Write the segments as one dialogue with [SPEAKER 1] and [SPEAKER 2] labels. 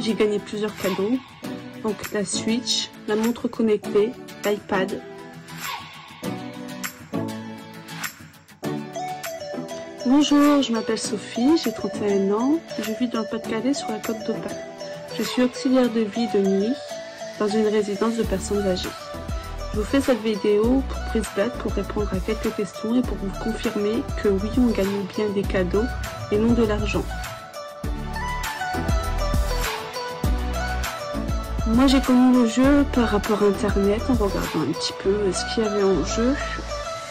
[SPEAKER 1] J'ai gagné plusieurs cadeaux. Donc la Switch, la montre connectée, l'iPad. Bonjour, je m'appelle Sophie, j'ai 31 ans, je vis dans le Pas-de-Calais sur la côte d'Opale. Je suis auxiliaire de vie de nuit dans une résidence de personnes âgées. Je vous fais cette vidéo pour prise date pour répondre à quelques questions et pour vous confirmer que oui, on gagne bien des cadeaux et non de l'argent. Moi j'ai connu le jeu par rapport à internet en regardant un petit peu ce qu'il y avait en jeu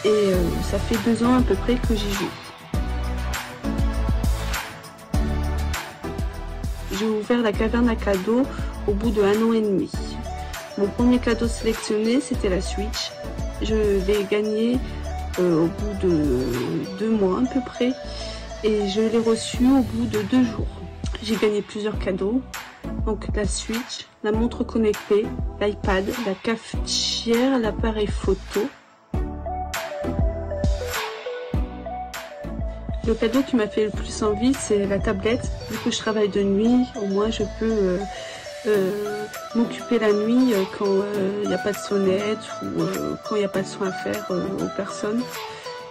[SPEAKER 1] et euh, ça fait deux ans à peu près que j'y joue. J'ai ouvert la caverne à cadeaux au bout de un an et demi. Mon premier cadeau sélectionné c'était la Switch. Je l'ai gagné euh, au bout de deux mois à peu près et je l'ai reçu au bout de deux jours. J'ai gagné plusieurs cadeaux, donc la Switch, la montre connectée, l'iPad, la cafetière, l'appareil photo. Le cadeau qui m'a fait le plus envie, c'est la tablette. Vu que je travaille de nuit, au moins je peux euh, euh, m'occuper la nuit euh, quand il n'y a pas de sonnette ou quand il n'y a pas de soins à faire aux personnes.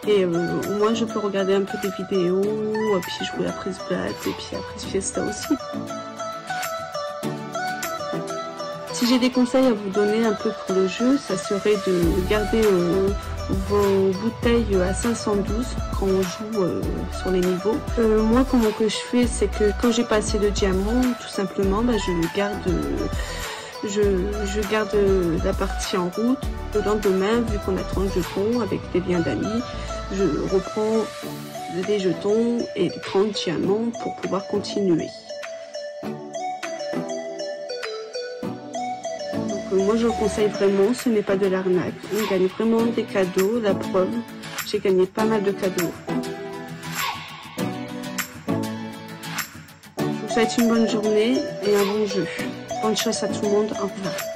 [SPEAKER 1] Et au moins je peux regarder un peu des vidéos, puis jouer à prise plate et puis après Fiesta aussi. Si j'ai des conseils à vous donner un peu pour le jeu, ça serait de garder euh, vos bouteilles à 512 quand on joue euh, sur les niveaux. Euh, moi, comment que je fais, c'est que quand j'ai pas assez de diamants, tout simplement, bah, je garde, je, garde la partie en route. Le lendemain, vu qu'on a 30 jetons avec des liens d'amis, je reprends les jetons et les 30 diamants pour pouvoir continuer. Moi je conseille vraiment, ce n'est pas de l'arnaque. On gagne vraiment des cadeaux, la preuve, j'ai gagné pas mal de cadeaux. Je vous souhaite une bonne journée et un bon jeu. Bonne chance à tout le monde, au revoir.